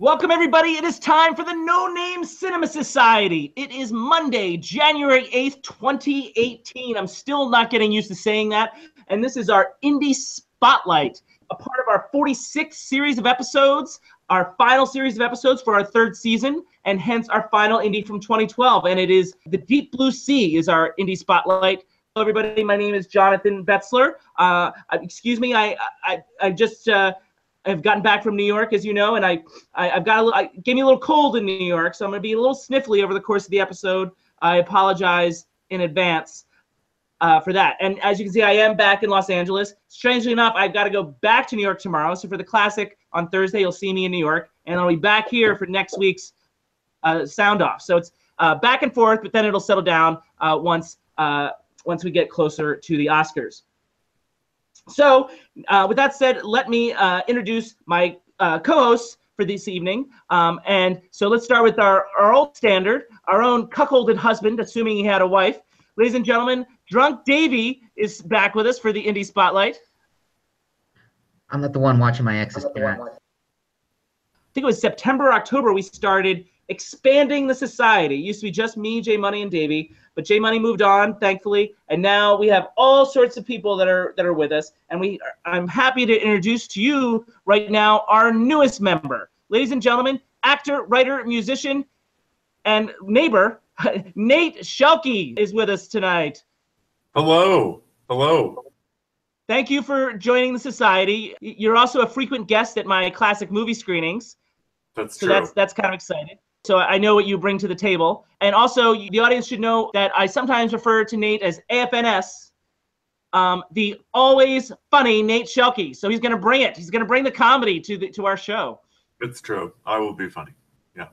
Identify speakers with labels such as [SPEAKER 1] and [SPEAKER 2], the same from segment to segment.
[SPEAKER 1] Welcome, everybody. It is time for the No Name Cinema Society. It is Monday, January 8th, 2018. I'm still not getting used to saying that. And this is our Indie Spotlight, a part of our 46th series of episodes, our final series of episodes for our third season, and hence our final indie from 2012. And it is The Deep Blue Sea is our Indie Spotlight. Hello, everybody. My name is Jonathan Betzler. Uh, excuse me, I, I, I just. Uh, I've gotten back from New York, as you know, and I, I have got a little, I gave me a little cold in New York, so I'm going to be a little sniffly over the course of the episode. I apologize in advance uh, for that. And as you can see, I am back in Los Angeles. Strangely enough, I've got to go back to New York tomorrow. So for the classic on Thursday, you'll see me in New York, and I'll be back here for next week's uh, sound off. So it's uh, back and forth, but then it'll settle down uh, once uh, once we get closer to the Oscars. So, uh, with that said, let me uh, introduce my uh, co-hosts for this evening. Um, and so let's start with our, our old standard, our own cuckolded husband, assuming he had a wife. Ladies and gentlemen, Drunk Davy is back with us for the Indie Spotlight.
[SPEAKER 2] I'm not the one watching my ex's cat. I
[SPEAKER 1] think it was September, October, we started expanding the society. It used to be just me, Jay Money, and Davey, but J Money moved on, thankfully, and now we have all sorts of people that are that are with us. And we, I'm happy to introduce to you right now our newest member, ladies and gentlemen, actor, writer, musician, and neighbor Nate Shelkey is with us tonight.
[SPEAKER 3] Hello, hello.
[SPEAKER 1] Thank you for joining the society. You're also a frequent guest at my classic movie screenings.
[SPEAKER 3] That's
[SPEAKER 1] so
[SPEAKER 3] true.
[SPEAKER 1] that's that's kind of exciting. So I know what you bring to the table. And also, the audience should know that I sometimes refer to Nate as AFNS, um, the always funny Nate Shelkey. So he's going to bring it. He's going to bring the comedy to the to our show.
[SPEAKER 3] It's true. I will be funny. Yeah.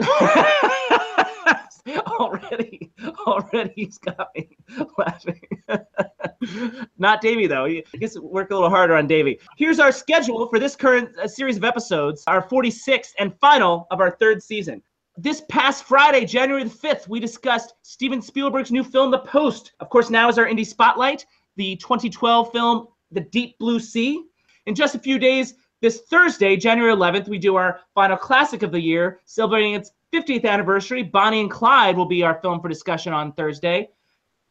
[SPEAKER 1] already, already he's got me laughing. Not Davey though. He gets work a little harder on Davey. Here's our schedule for this current uh, series of episodes, our 46th and final of our third season. This past Friday, January the 5th, we discussed Steven Spielberg's new film, The Post. Of course, now is our indie spotlight, the 2012 film, The Deep Blue Sea. In just a few days, this Thursday, January 11th, we do our final classic of the year, celebrating its 50th anniversary. Bonnie and Clyde will be our film for discussion on Thursday.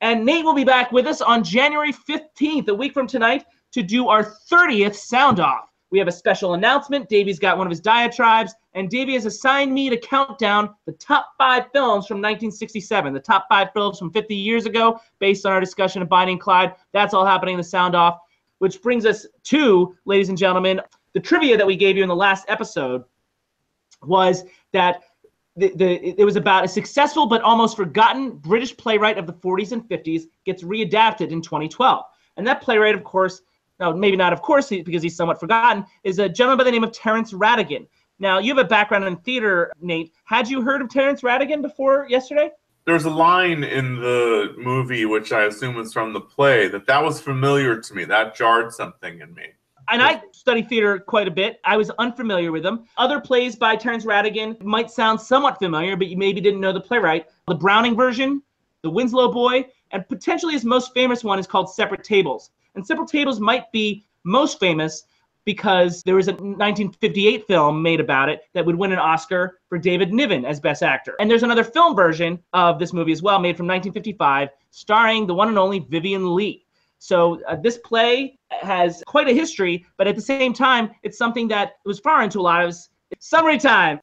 [SPEAKER 1] And Nate will be back with us on January 15th, a week from tonight, to do our 30th sound off. We have a special announcement. Davey's got one of his diatribes, and Davey has assigned me to count down the top five films from 1967, the top five films from 50 years ago, based on our discussion of Bonnie and Clyde. That's all happening in the sound off, which brings us to, ladies and gentlemen, the trivia that we gave you in the last episode was that the, the, it was about a successful but almost forgotten British playwright of the 40s and 50s gets readapted in 2012. And that playwright, of course, no, maybe not of course, because he's somewhat forgotten, is a gentleman by the name of Terence Rattigan. Now, you have a background in theater, Nate. Had you heard of Terence Rattigan before yesterday?
[SPEAKER 3] There's a line in the movie, which I assume was from the play, that that was familiar to me. That jarred something in me
[SPEAKER 1] and I study theater quite a bit. I was unfamiliar with them. Other plays by Terence Rattigan might sound somewhat familiar, but you maybe didn't know the playwright. The Browning version, The Winslow Boy, and potentially his most famous one is called Separate Tables. And Separate Tables might be most famous because there was a 1958 film made about it that would win an Oscar for David Niven as Best Actor. And there's another film version of this movie as well, made from 1955, starring the one and only Vivien Leigh. So uh, this play has quite a history, but at the same time, it's something that was foreign to a lot of us. Summary time.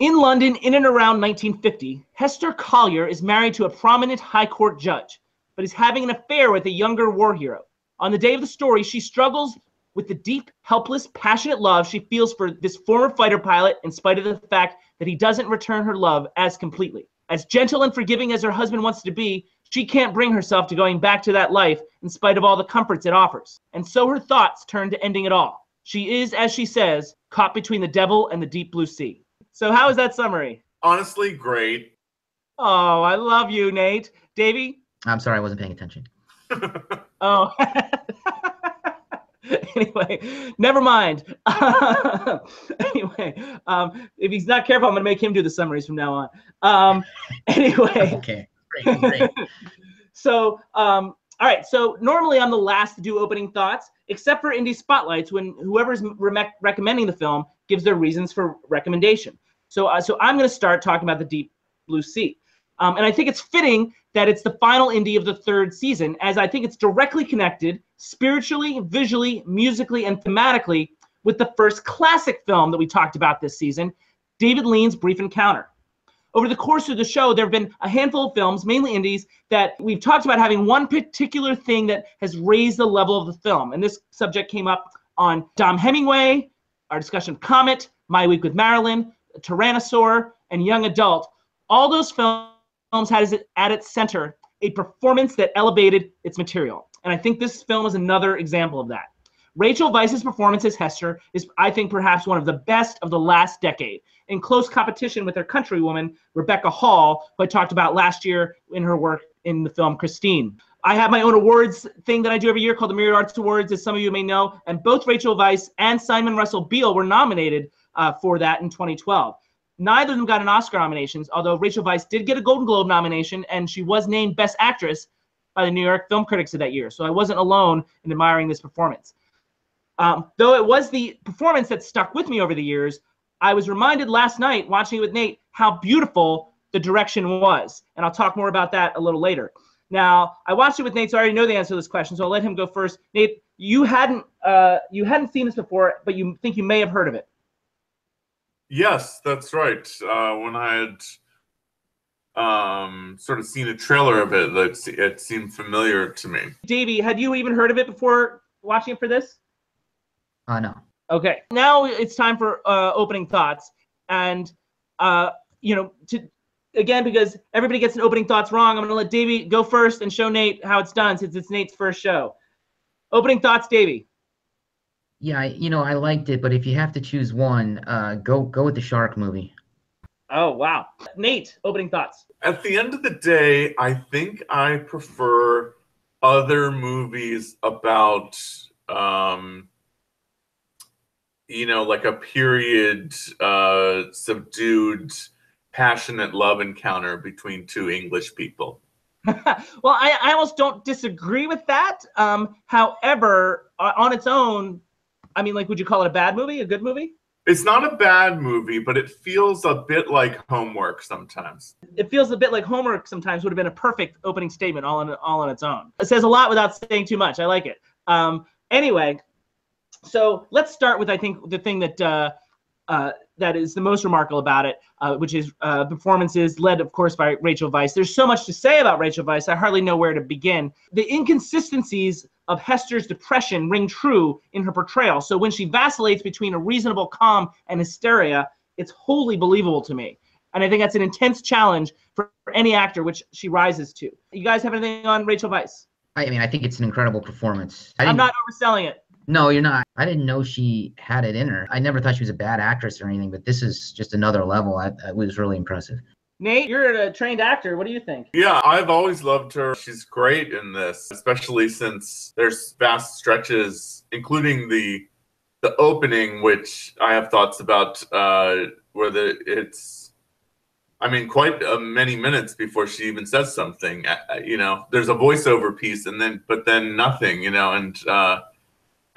[SPEAKER 1] In London, in and around 1950, Hester Collier is married to a prominent high court judge, but is having an affair with a younger war hero. On the day of the story, she struggles with the deep, helpless, passionate love she feels for this former fighter pilot, in spite of the fact that he doesn't return her love as completely. As gentle and forgiving as her husband wants to be, she can't bring herself to going back to that life in spite of all the comforts it offers. And so her thoughts turn to ending it all. She is, as she says, caught between the devil and the deep blue sea. So, how is that summary?
[SPEAKER 3] Honestly, great.
[SPEAKER 1] Oh, I love you, Nate. Davey?
[SPEAKER 2] I'm sorry, I wasn't paying attention.
[SPEAKER 1] oh. anyway, never mind. anyway, um, if he's not careful, I'm going to make him do the summaries from now on. Um, anyway.
[SPEAKER 2] okay. Great, great.
[SPEAKER 1] so, um, all right. So normally I'm the last to do opening thoughts, except for indie spotlights when whoever's re- recommending the film gives their reasons for recommendation. So, uh, so I'm going to start talking about the Deep Blue Sea, um, and I think it's fitting that it's the final indie of the third season, as I think it's directly connected spiritually, visually, musically, and thematically with the first classic film that we talked about this season, David Lean's Brief Encounter. Over the course of the show, there have been a handful of films, mainly indies, that we've talked about having one particular thing that has raised the level of the film. And this subject came up on Dom Hemingway, our discussion of Comet, My Week with Marilyn, Tyrannosaur, and Young Adult. All those films had at its center a performance that elevated its material. And I think this film is another example of that. Rachel Weisz's performance as Hester is, I think, perhaps one of the best of the last decade, in close competition with her countrywoman, Rebecca Hall, who I talked about last year in her work in the film Christine. I have my own awards thing that I do every year called the Myriad Arts Awards, as some of you may know, and both Rachel Weisz and Simon Russell Beale were nominated uh, for that in 2012. Neither of them got an Oscar nominations, although Rachel Weisz did get a Golden Globe nomination, and she was named Best Actress by the New York Film Critics of that year. So I wasn't alone in admiring this performance. Um, though it was the performance that stuck with me over the years, I was reminded last night watching it with Nate how beautiful the direction was. And I'll talk more about that a little later. Now, I watched it with Nate, so I already know the answer to this question, so I'll let him go first. Nate, you hadn't uh, you hadn't seen this before, but you think you may have heard of it.
[SPEAKER 3] Yes, that's right. Uh, when I had um, sort of seen a trailer of it, it, it seemed familiar to me.
[SPEAKER 1] Davey, had you even heard of it before watching it for this?
[SPEAKER 2] Uh, no.
[SPEAKER 1] Okay. Now it's time for uh, opening thoughts, and uh, you know, to again because everybody gets an opening thoughts wrong. I'm going to let Davey go first and show Nate how it's done since it's Nate's first show. Opening thoughts, Davey.
[SPEAKER 2] Yeah, I, you know, I liked it, but if you have to choose one, uh, go go with the shark movie.
[SPEAKER 1] Oh wow, Nate, opening thoughts.
[SPEAKER 3] At the end of the day, I think I prefer other movies about um, you know, like a period uh, subdued, passionate love encounter between two English people.
[SPEAKER 1] well, I, I almost don't disagree with that. Um, however, on its own, I mean, like, would you call it a bad movie, a good movie?
[SPEAKER 3] It's not a bad movie, but it feels a bit like homework sometimes.
[SPEAKER 1] It feels a bit like homework sometimes would have been a perfect opening statement all on all on its own. It says a lot without saying too much. I like it. Um, anyway, so let's start with I think the thing that uh, uh, that is the most remarkable about it, uh, which is uh, performances led, of course, by Rachel Weisz. There's so much to say about Rachel Weisz, I hardly know where to begin. The inconsistencies of Hester's depression ring true in her portrayal. So when she vacillates between a reasonable calm and hysteria, it's wholly believable to me. And I think that's an intense challenge for, any actor, which she rises to. You guys have anything on Rachel Weisz?
[SPEAKER 2] I mean, I think it's an incredible performance.
[SPEAKER 1] I'm not overselling it.
[SPEAKER 2] No, you're not. I didn't know she had it in her. I never thought she was a bad actress or anything, but this is just another level. I, I was really impressive.
[SPEAKER 1] Nate, you're a trained actor. What do you think?
[SPEAKER 3] Yeah, I've always loved her. She's great in this, especially since there's vast stretches, including the the opening, which I have thoughts about, uh, where the it's, I mean, quite uh, many minutes before she even says something. Uh, you know, there's a voiceover piece, and then but then nothing. You know, and uh,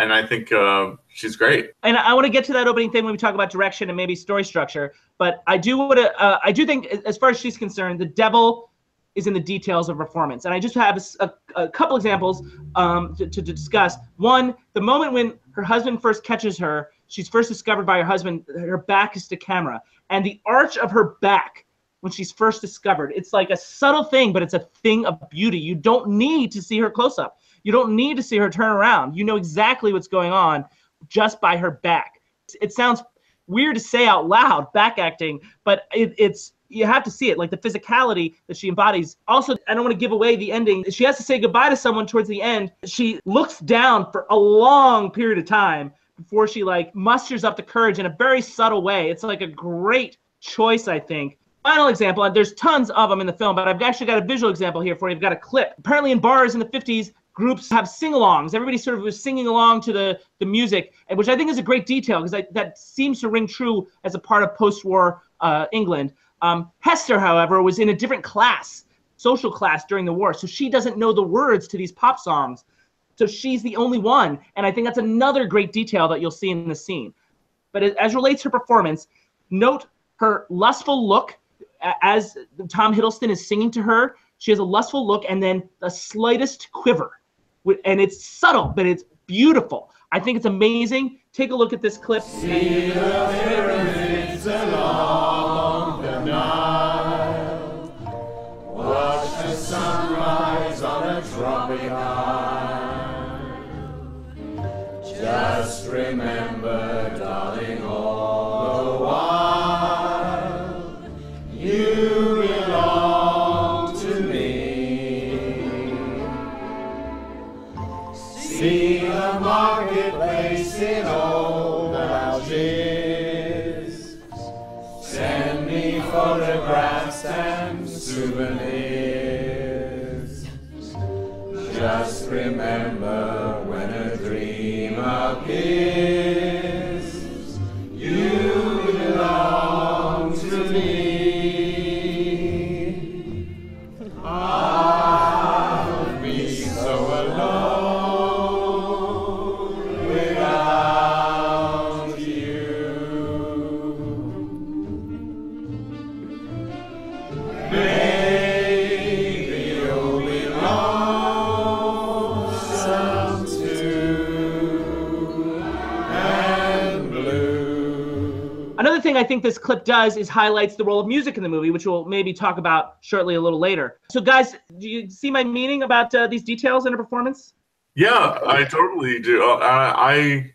[SPEAKER 3] and I think uh, she's great.
[SPEAKER 1] And I want to get to that opening thing when we talk about direction and maybe story structure. But I do want to, uh, I do think, as far as she's concerned, the devil is in the details of performance. And I just have a, a, couple examples um, to, to, discuss. One, the moment when her husband first catches her, she's first discovered by her husband. Her back is to camera, and the arch of her back when she's first discovered. It's like a subtle thing, but it's a thing of beauty. You don't need to see her close up. You don't need to see her turn around. You know exactly what's going on just by her back. It sounds weird to say out loud, back acting, but it, it's you have to see it, like the physicality that she embodies. Also, I don't want to give away the ending. She has to say goodbye to someone towards the end. She looks down for a long period of time before she like musters up the courage in a very subtle way. It's like a great choice, I think. Final example, and there's tons of them in the film, but I've actually got a visual example here for you. I've got a clip. Apparently, in bars in the 50s, groups have sing-alongs. Everybody sort of was singing along to the, the music, which I think is a great detail because that seems to ring true as a part of post-war uh, England. Um, Hester, however, was in a different class, social class during the war, so she doesn't know the words to these pop songs. So she's the only one, and I think that's another great detail that you'll see in the scene. but as, relates her performance, note her lustful look as Tom Hiddleston is singing to her. She has a lustful look and then the slightest quiver, and it's subtle, but it's beautiful. I think it's amazing. Take a look at this clip. I think this clip does is highlights the role of music in the movie, which we'll maybe talk about shortly a little later. So, guys, do you see my meaning about uh, these details in her performance?
[SPEAKER 3] Yeah, I totally do. Uh, I,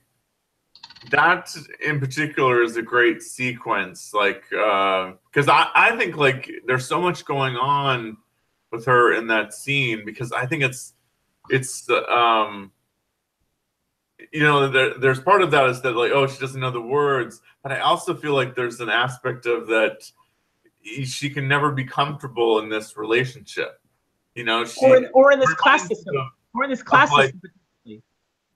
[SPEAKER 3] that in particular is a great sequence, like because I I think like there's so much going on with her in that scene because I think it's it's um you know there, there's part of that is that like oh she doesn't know the words but i also feel like there's an aspect of that she can never be comfortable in this relationship you know she
[SPEAKER 1] Or in, or in this class system?
[SPEAKER 3] of-
[SPEAKER 1] Or in this class
[SPEAKER 3] like-
[SPEAKER 1] system?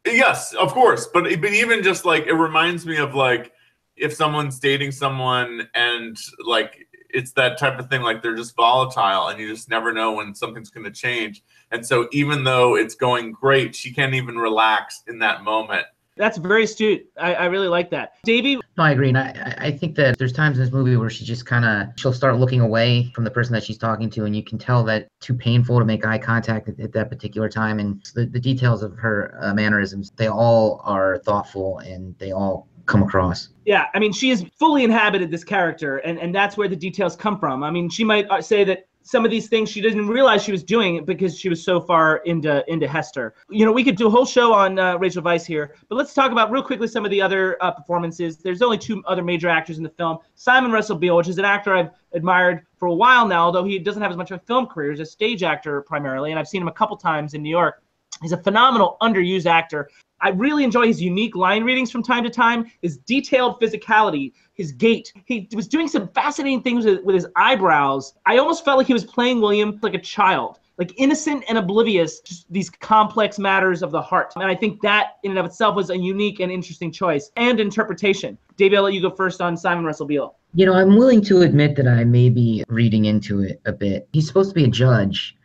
[SPEAKER 3] Yes, of course, but but even just like it reminds me of like if someone's dating someone and like it's that type of thing like they're just volatile and you just never know when something's going to change. And so even though it's going great, she can't even relax in that moment.
[SPEAKER 1] That's very astute. I, I really like that. Davey,
[SPEAKER 2] No, I agree. And I, I- I think that there's times in this movie where she just kind of she'll start looking away from the person that she's talking to, and you can tell that too painful to make eye contact at, at that particular time. And the, the details of her uh, mannerisms, they all are thoughtful and they all come across.
[SPEAKER 1] Yeah, I mean, she has fully inhabited this character, and, and that's where the details come from. I mean, she might uh, say that some of these things she didn't realize she was doing because she was so far into into Hester. You know, we could do a whole show on uh, Rachel Weisz here, but let's talk about real quickly some of the other uh, performances. There's only two other major actors in the film. Simon Russell Beale, which is an actor I've admired for a while now, although he doesn't have as much of a film career. He's a stage actor primarily, and I've seen him a couple times in New York. He's a phenomenal underused actor. I really enjoy his unique line readings from time to time, his detailed physicality, his gait. He was doing some fascinating things with, with his eyebrows. I almost felt like he was playing William like a child, like innocent and oblivious, just these complex matters of the heart. And I think that in and of itself was a unique and interesting choice and interpretation. David, I'll let you go first on Simon Russell Beale.
[SPEAKER 2] You know, I'm willing to admit that I may be reading into it a bit. He's supposed to be a judge,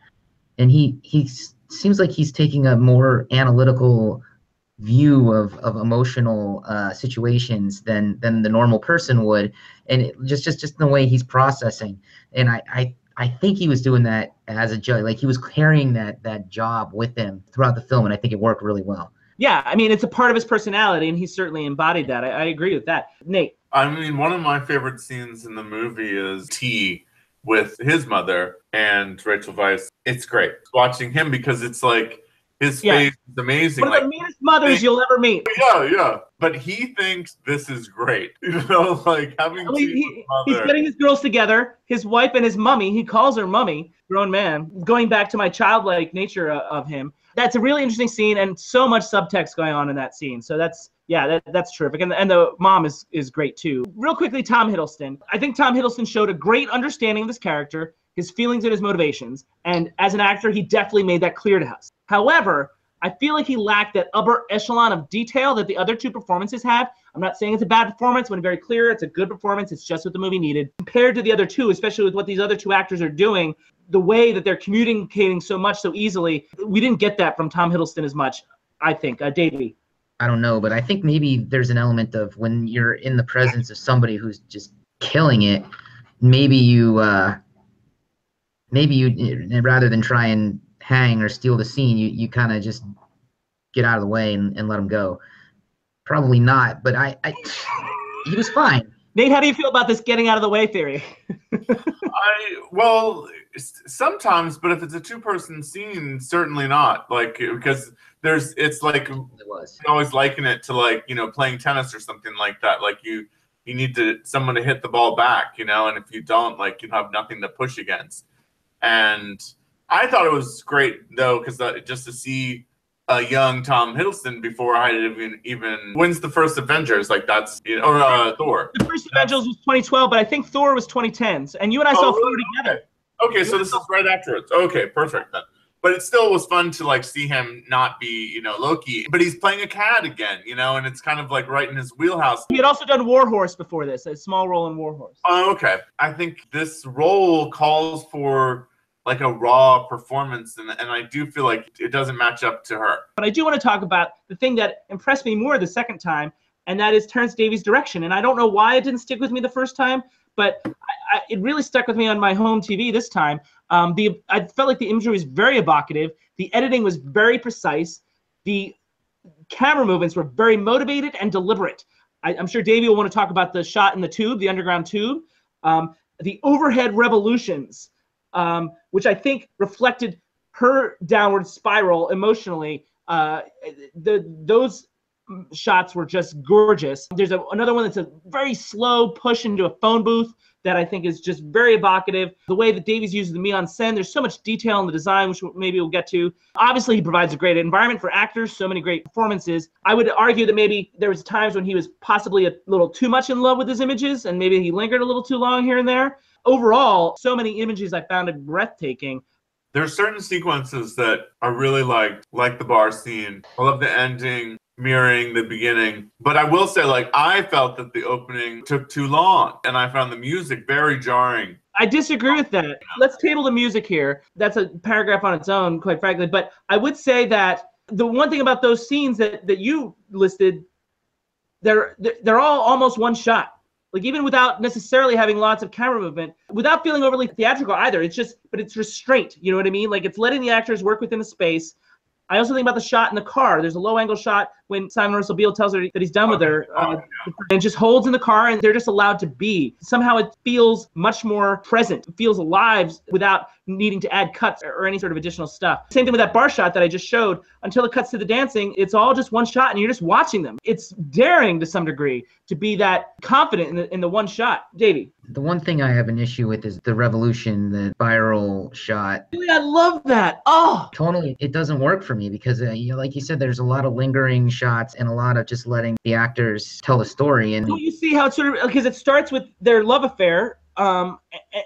[SPEAKER 2] and he he seems like he's taking a more analytical view of, of emotional uh, situations than than the normal person would, and it, just just just the way he's processing. And I, I I think he was doing that as a judge, like he was carrying that that job with him throughout the film, and I think it worked really well.
[SPEAKER 1] Yeah, I mean, it's a part of his personality, and he certainly embodied that. I, I agree with that. Nate.
[SPEAKER 3] I mean, one of my favorite scenes in the movie is T with his mother and Rachel Weisz. It's great watching him because it's like his
[SPEAKER 1] Yeah.
[SPEAKER 3] face is amazing.
[SPEAKER 1] One of the meanest mothers you'll ever meet.
[SPEAKER 3] yeah, yeah. But he thinks this is great. You know, like having
[SPEAKER 1] Well, he- he's getting his girls together, his wife and his mummy. He calls her mummy, grown man. Going back to my childlike nature uh, of him, that's a really interesting scene, and so much subtext going on in that scene. So that's yeah, that, that's terrific, and and the mom is is great too. Real quickly, Tom Hiddleston. I think Tom Hiddleston showed a great understanding of this character, his feelings and his motivations, and as an actor, he definitely made that clear to us. However. I feel like he lacked that upper echelon of detail that the other two performances have. I'm not saying it's a bad performance. When very clear, it's a good performance. It's just what the movie needed. Compared to the other two, especially with what these other two actors are doing, the way that they're communicating so much so easily, we didn't get that from Tom Hiddleston as much. I think, uh, Davey.
[SPEAKER 2] I don't know, but I think maybe there's an element of when you're in the presence of somebody who's just killing it, maybe you uh maybe you eh, rather than try and hang or steal the scene, you you kind of just get out of the way and, and let him go. Probably not, but I, I he was fine.
[SPEAKER 1] Nate, how do you feel about this getting out of the way theory?
[SPEAKER 3] I well, sometimes, but if it's a two-person scene, certainly not. Like eh, because there's, it's like
[SPEAKER 2] It was.
[SPEAKER 3] I always liken it to like you know playing tennis or something like that. Like you you need to someone to hit the ball back, you know, and if you don't, like you have nothing to push against. And I thought it was great though, because uh, just to see a young Tom Hiddleston before I even even wins the first Avengers, like that's you know, or uh, Thor.
[SPEAKER 1] The first Avengers was 2012, but I think Thor was 2010s, And you and I saw
[SPEAKER 3] Oh,
[SPEAKER 1] Thor together.
[SPEAKER 3] Okay, so this is right afterwards. Okay, perfect then. But it still was fun to like see him not be, you know, Loki, but he's playing a cat again, you know, and it's kind of like right in his wheelhouse.
[SPEAKER 1] He had also done Warhorse before this, a small role in Warhorse.
[SPEAKER 3] Oh, okay. I think this role calls for like a raw performance, and, and I do feel like it doesn't match up to her.
[SPEAKER 1] But I do want to talk about the thing that impressed me more the second time, and that is Terence Davies' direction. And I don't know why it didn't stick with me the first time, but I, I, it really stuck with me on my home TV this time. Um, the I felt like the imagery was very evocative. The editing was very precise. The camera movements were very motivated and deliberate. I, I'm sure Davey will want to talk about the shot in the tube, the underground tube, um, the overhead revolutions, um, which I think reflected her downward spiral emotionally. Uh, the those shots were just gorgeous. There's a, another one that's a very slow push into a phone booth that I think is just very evocative. The way that Davies uses the mise en scène, there's so much detail in the design, which maybe we'll get to. Obviously, he provides a great environment for actors, so many great performances. I would argue that maybe there was times when he was possibly a little too much in love with his images, and maybe he lingered a little too long here and there. Overall, so many images I found it breathtaking.
[SPEAKER 3] There's certain sequences that I really liked, like the bar scene. I love the ending mirroring the beginning. But I will say, like, I felt that the opening took too long, and I found the music very jarring.
[SPEAKER 1] I disagree with that. Let's table the music here. That's a paragraph on its own, quite frankly. But I would say that the one thing about those scenes that, that you listed, they're they're all almost one shot. Like even without necessarily having lots of camera movement, without feeling overly theatrical either. It's just, but it's restraint. You know what I mean? Like it's letting the actors work within the space. I also think about the shot in the car. There's a low angle shot when Simon Russell Beale tells her that he's done with her, uh, and just holds in the car, and they're just allowed to be. Somehow it feels much more present. It feels alive without needing to add cuts or, or any sort of additional stuff. Same thing with that bar shot that I just showed. Until it cuts to the dancing, it's all just one shot, and you're just watching them. It's daring to some degree to be that confident in the in the one shot. Davey,
[SPEAKER 2] The one thing I have an issue with is the revolution, the viral shot.
[SPEAKER 1] Really, I love that. Oh,
[SPEAKER 2] Totally, it doesn't work for me because, uh, you know, like you said, there's a lot of lingering shots and a lot of just letting the actors tell the story. And
[SPEAKER 1] you see how it sort of because it starts with their love affair, um,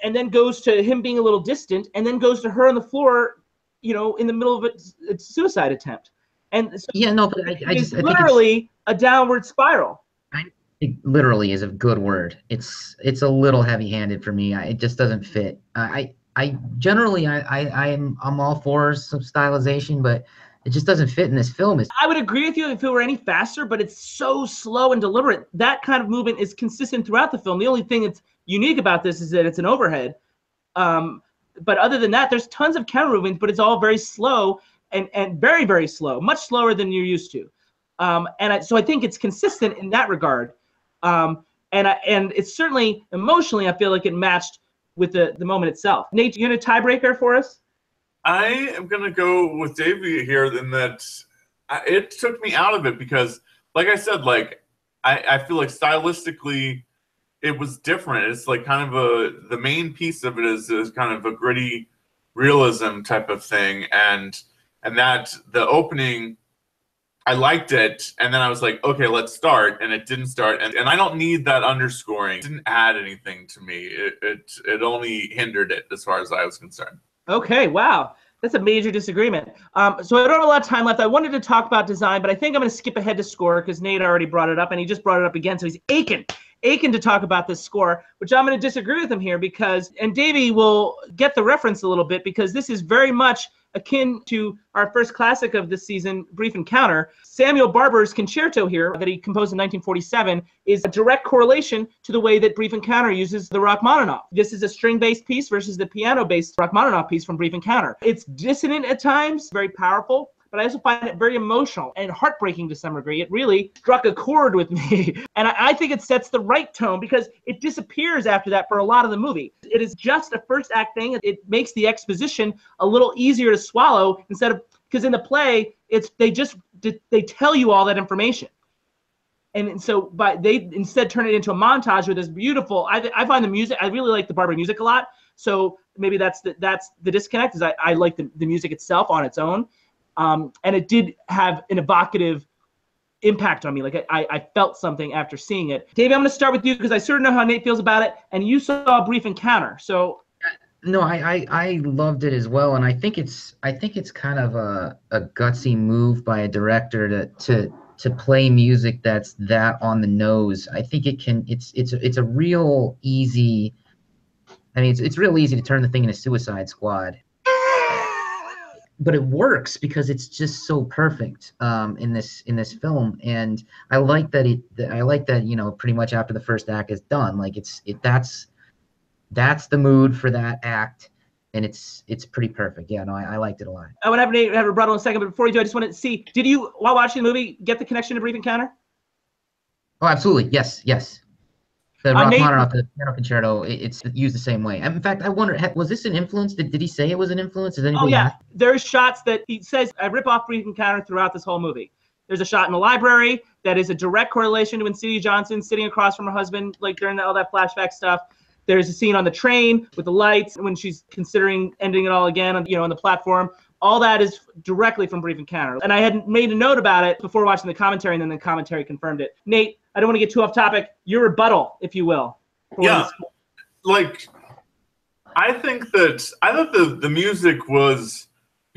[SPEAKER 1] and then goes to him being a little distant, and then goes to her on the floor, you know, in the middle of its, its suicide attempt, and so
[SPEAKER 2] yeah, no, but I, I
[SPEAKER 1] it's
[SPEAKER 2] just I think it's,
[SPEAKER 1] literally a downward spiral.
[SPEAKER 2] it literally is a good word. It's it's a little heavy-handed for me. I, it just doesn't fit. I I, I generally I, I I'm I'm all for some stylization, but it just doesn't fit in this film.
[SPEAKER 1] I would agree with you if it were any faster, but it's so slow and deliberate. That kind of movement is consistent throughout the film. The only thing that's unique about this is that it's an overhead. Um, but other than that, there's tons of camera movements, but it's all very slow and, and very, very slow, much slower than you're used to. Um, and I, so I think it's consistent in that regard. Um, and I, and it's certainly emotionally, I feel like it matched with the, the moment itself. Nate, you got a tiebreaker for us?
[SPEAKER 3] I am gonna go with Davey here in that I, it took me out of it because, like I said, like I, I feel like stylistically it was different. It's like kind of a the main piece of it is is kind of a gritty realism type of thing, and and that the opening. I liked it, and then I was like, okay, let's start, and it didn't start, and, and I don't need that underscoring. It didn't add anything to me. It, it it only hindered it as far as I was concerned.
[SPEAKER 1] Okay, wow. That's a major disagreement. Um, so I don't have a lot of time left. I wanted to talk about design, but I think I'm going to skip ahead to score because Nate already brought it up and he just brought it up again. So he's aching. Aiken to talk about this score, which I'm going to disagree with him here because, and Davey will get the reference a little bit because this is very much akin to our first classic of this season, Brief Encounter. Samuel Barber's concerto here that he composed in 1947 is a direct correlation to the way that Brief Encounter uses the Rachmaninoff. This is a string-based piece versus the piano-based Rachmaninoff piece from Brief Encounter. It's dissonant at times, very powerful, but I also find it very emotional and heartbreaking to some degree. It really struck a chord with me. And I, I, think it sets the right tone because it disappears after that for a lot of the movie. It is just a first act thing. It makes the exposition a little easier to swallow instead of because in the play, it's they just they tell you all that information. And so, but they instead turn it into a montage with this beautiful. I, I find the music. I really like the Barber music a lot. So maybe that's the that's the disconnect. Is I, I like the, the music itself on its own, um, and it did have an evocative impact on me. Like I, I felt something after seeing it. Dave, I'm going to start with you because I sort of know how Nate feels about it, and you saw a brief encounter. So
[SPEAKER 2] no, I, I I loved it as well, and I think it's I think it's kind of a, a gutsy move by a director to to to play music that's that on the nose. I think it can. It's it's it's a real easy. I mean, it's it's real easy to turn the thing into Suicide Squad but it works because it's just so perfect um, in this in this film. And i like that it i like that you know pretty much after the first act is done like it's it that's that's the mood for that act and it's it's pretty perfect. Yeah no i, I liked it a lot.
[SPEAKER 1] I want to have have a rebuttal in a second but before you do i just want to see did you while watching the movie get the connection to brief encounter?
[SPEAKER 2] Oh absolutely. Yes yes the Rachmaninoff, the piano concerto, it, it's used the same way. In fact, I wonder, was this an influence? Did, did he say it was an influence? Does
[SPEAKER 1] Oh yeah,
[SPEAKER 2] ask?
[SPEAKER 1] there's shots that he says I rip off Brief Encounter throughout this whole movie. There's a shot in the library that is a direct correlation to when Celia Johnson sitting across from her husband, like during all that flashback stuff. There's a scene on the train with the lights when she's considering ending it all again, on, you know, on the platform. All that is directly from Brief Encounter. And I had made a note about it before watching the commentary, and then the commentary confirmed it. Nate, I don't want to get too off topic. Your rebuttal, if you will.
[SPEAKER 3] Yeah. like I think that I thought the the music was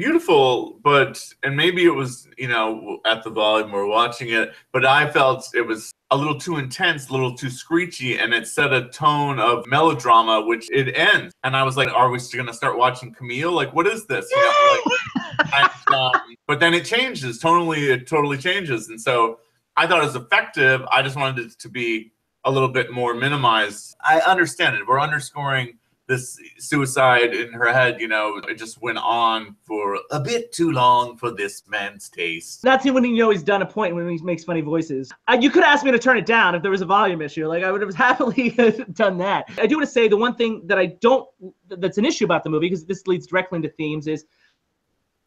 [SPEAKER 3] beautiful, but and maybe it was you know at the volume we're watching it, but I felt it was a little too intense, a little too screechy, and it set a tone of melodrama, which it ends. And I was like, are we still gonna start watching Camille? Like, what is this? You know, like, and, um, but then it changes totally. It totally changes, and so I thought it was effective. I just wanted it to be a little bit more minimized. I understand it. We're underscoring this suicide in her head. You know, it just went on for a bit too long for this man's taste.
[SPEAKER 1] That's when you know he's done a point when he makes funny voices. Uh, you could ask me to turn it down if there was a volume issue. Like I would have happily done that. I do want to say the one thing that I don't that's an issue about the movie because this leads directly into themes is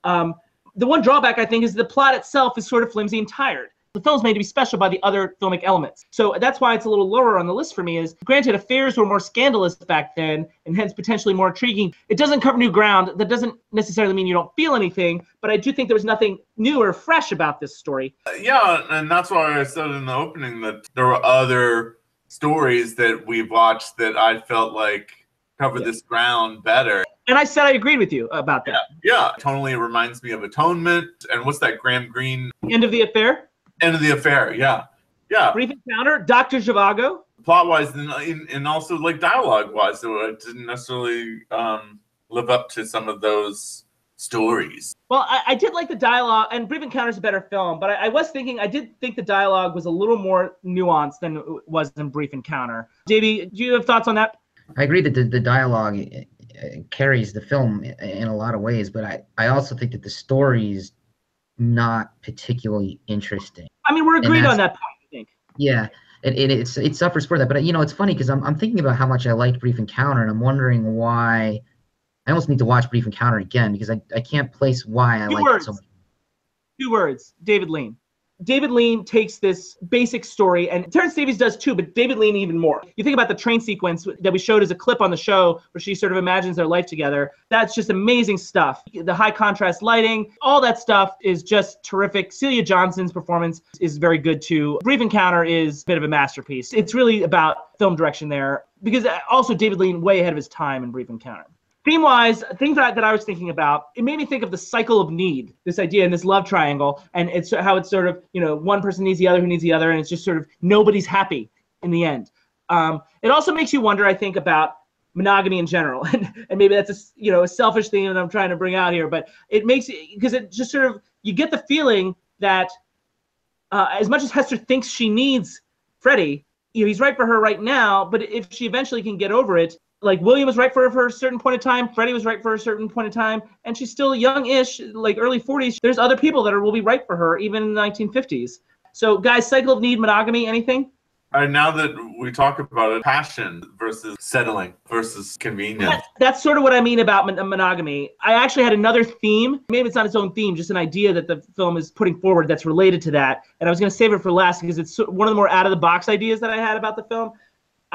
[SPEAKER 1] um, the one drawback I think is the plot itself is sort of flimsy and tired. The film's made to be special by the other filmic elements. So that's why it's a little lower on the list for me is granted affairs were more scandalous back then and hence potentially more intriguing. It doesn't cover new ground. That doesn't necessarily mean you don't feel anything, but I do think there was nothing new or fresh about this story.
[SPEAKER 3] Uh, yeah, and that's why I said in the opening that there were other stories that we've watched that I felt like covered
[SPEAKER 1] Yeah.
[SPEAKER 3] this ground better.
[SPEAKER 1] And I said I agreed with you about that.
[SPEAKER 3] Yeah, tonally it reminds me of Atonement. And what's that Graham Greene
[SPEAKER 1] End of the affair.
[SPEAKER 3] End of the affair? Yeah. Yeah.
[SPEAKER 1] Brief encounter. Dr. Zhivago.
[SPEAKER 3] plot wise and, and and also like dialogue wise so it didn't necessarily um live up to some of those stories
[SPEAKER 1] Well, I, I did like the dialogue, and Brief Encounter is a better film, but I, I was thinking, I did think the dialogue was a little more nuanced than it was in Brief Encounter. Davey, do you have thoughts on that?
[SPEAKER 2] I agree that the, the dialogue uh, carries the film in a lot of ways, but I, I also think that the story's not particularly interesting.
[SPEAKER 1] I mean, we're agreed on that point, I think.
[SPEAKER 2] Yeah, it, it it's it suffers for that. But you know, it's funny because I'm I'm thinking about how much I liked Brief Encounter, and I'm wondering why. I almost need to watch Brief Encounter again because I, I can't place why I like it so much.
[SPEAKER 1] Two words David Lean. David Lean takes this basic story, and Terence Davies does too, but David Lean even more. You think about the train sequence that we showed as a clip on the show where she sort of imagines their life together. That's just amazing stuff. The high contrast lighting, all that stuff is just terrific. Celia Johnson's performance is very good too. Brief Encounter is a bit of a masterpiece. It's really about film direction there because also David Lean way ahead of his time in Brief Encounter theme wise things that, that i was thinking about it made me think of the cycle of need this idea in this love triangle and it's how it's sort of you know one person needs the other who needs the other and it's just sort of nobody's happy in the end. Um, it also makes you wonder, I think, about monogamy in general, and, and maybe that's a you know a selfish thing that I'm trying to bring out here, but it makes it because it just sort of you get the feeling that uh, as much as Hester thinks she needs Freddie, you know, he's right for her right now, but if she eventually can get over it, like William was right for her for a certain point of time, Freddie was right for a certain point of time, and she's still young-ish, like early 40s. There's other people that are, will be right for her even in the 1950s. So, guys, cycle of need, monogamy, anything?
[SPEAKER 3] And now that we talk about it, passion versus settling versus convenience.
[SPEAKER 1] That- that's sort of what I mean about mon- monogamy. I actually had another theme. Maybe it's not its own theme, just an idea that the film is putting forward that's related to that. And I was going to save it for last because it's one of the more out of the box ideas that I had about the film.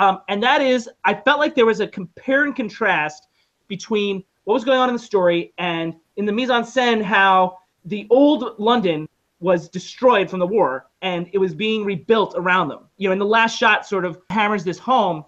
[SPEAKER 1] Um, and that is, I felt like there was a compare and contrast between what was going on in the story and in the mise en scène, how the old London was destroyed from the war and it was being rebuilt around them. You know, and the last shot sort of hammers this home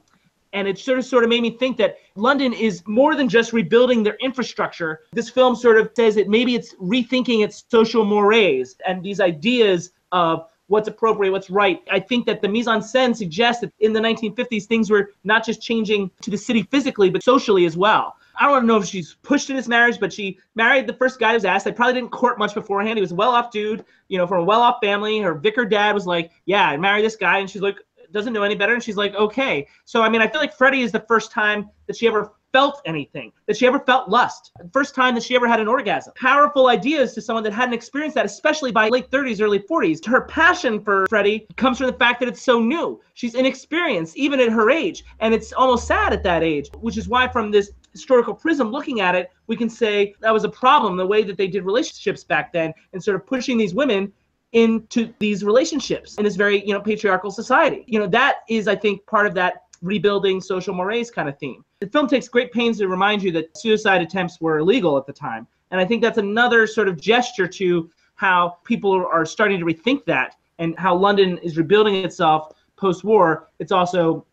[SPEAKER 1] and it sort of sort of made me think that London is more than just rebuilding their infrastructure. This film sort of says that maybe it's rethinking its social mores and these ideas of what's appropriate, what's right. I think that the mise en scène suggests that in the 1950s things were not just changing to the city physically, but socially as well. I don't know if she's pushed to this marriage, but she married the first guy who was asked. They probably didn't court much beforehand. He was a well-off dude, you know, from a well-off family. Her vicar dad was like, "Yeah, I marry this guy," and she's like, doesn't know any better and she's like okay so i mean i feel like freddie is the first time that she ever felt anything that she ever felt lust. First time that she ever had an orgasm. Powerful ideas to someone that hadn't experienced that especially by late 30s early 40s her passion for freddie comes from the fact that it's so new. She's inexperienced even at her age and it's almost sad at that age which is why from this historical prism looking at it we can say that was a problem the way that they did relationships back then and sort of pushing these women into these relationships in this very you know patriarchal society. You know that is i think part of that rebuilding social mores kind of theme. The film takes great pains to remind you that suicide attempts were illegal at the time. And i think that's another sort of gesture to how people are starting to rethink that and how london is rebuilding itself post-war. It's also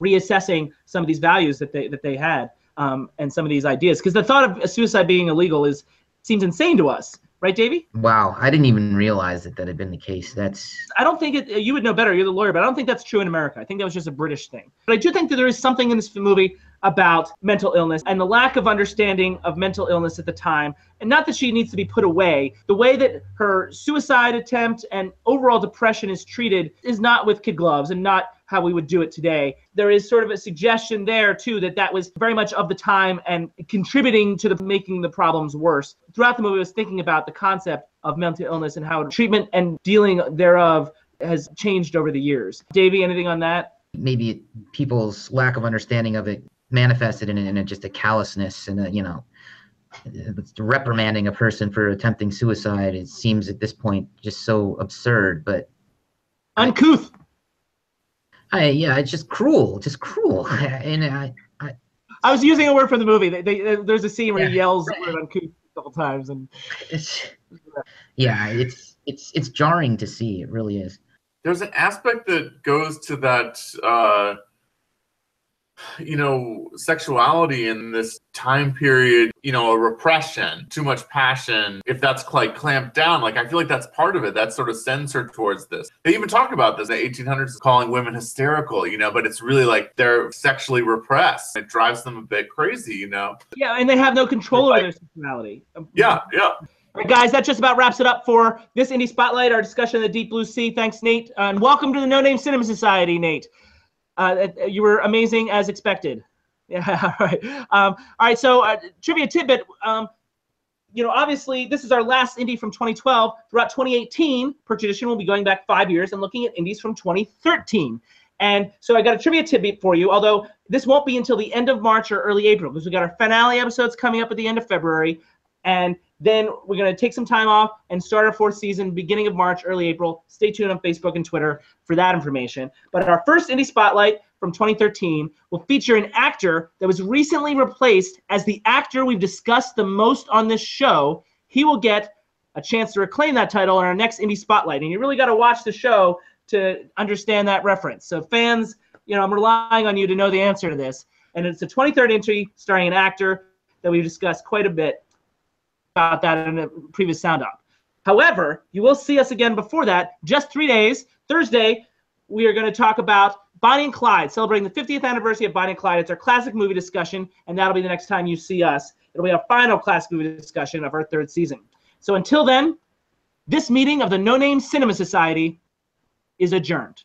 [SPEAKER 1] reassessing some of these values that they that they had um, and some of these ideas. Because the thought of suicide being illegal is seems insane to us right davey
[SPEAKER 2] Wow, I didn't even realize that that had been the case. That's
[SPEAKER 1] I don't think it. Uh, you would know better. You're the lawyer, but I don't think that's true in America. I think that was just a British thing. But I do think that there is something in this movie about mental illness and the lack of understanding of mental illness at the time. And not that she needs to be put away. The way that her suicide attempt and overall depression is treated is not with kid gloves and not how we would do it today. There is sort of a suggestion there too that that was very much of the time and contributing to the making the problems worse. Throughout the movie, I was thinking about the concept of mental illness and how treatment and dealing thereof has changed over the years. Davey, anything on that?
[SPEAKER 2] maybe it, people's lack of understanding of it manifested in, in just a callousness and a, you know, reprimanding a person for attempting suicide. It seems at this point just so absurd, but
[SPEAKER 1] Uncouth.
[SPEAKER 2] I yeah, it's just cruel, just cruel. And I,
[SPEAKER 1] I was using a word from the movie. They, they, there's a scene where he yells the word uncouth a couple times, and
[SPEAKER 2] it's yeah, it's it's it's jarring to see. It really is.
[SPEAKER 3] there's an aspect that goes to that uh you know sexuality in this time period you know a repression too much passion if that's like clamped down like i feel like that's part of it that's sort of censored towards this they even talk about this in the 1800s calling women hysterical you know but it's really like they're sexually repressed it drives them a bit crazy you know
[SPEAKER 1] yeah, and they have no control over their sexuality.
[SPEAKER 3] yeah yeah
[SPEAKER 1] All right, guys, that just about wraps it up for this Indie Spotlight, our discussion of the Deep Blue Sea. Thanks, Nate. and welcome to the No Name Cinema Society, Nate. Uh, uh, you were amazing as expected. Yeah, all right. Um, all right, so uh, trivia tidbit. Um, you know, obviously, this is our last indie from 2012. Throughout 2018, per tradition, we'll be going back five years and looking at indies from 2013. And so I got a trivia tidbit for you, although this won't be until the end of March or early April because we got our finale episodes coming up at the end of February. And then we're going to take some time off and start our fourth season beginning of March, early April. Stay tuned on Facebook and Twitter for that information. But our first Indie Spotlight from 2013 will feature an actor that was recently replaced as the actor we've discussed the most on this show. He will get a chance to reclaim that title in our next Indie Spotlight. And you really got to watch the show to understand that reference. So, fans, you know, I'm relying on you to know the answer to this. And it's a 23rd entry starring an actor that we've discussed quite a bit about that in a previous sound up. However, you will see us again before that, just three days, Thursday, we are going to talk about Bonnie and Clyde, celebrating the 50th anniversary of Bonnie and Clyde. It's our classic movie discussion, and that'll be the next time you see us. It'll be our final classic movie discussion of our third season. So until then, this meeting of the No Name Cinema Society is adjourned.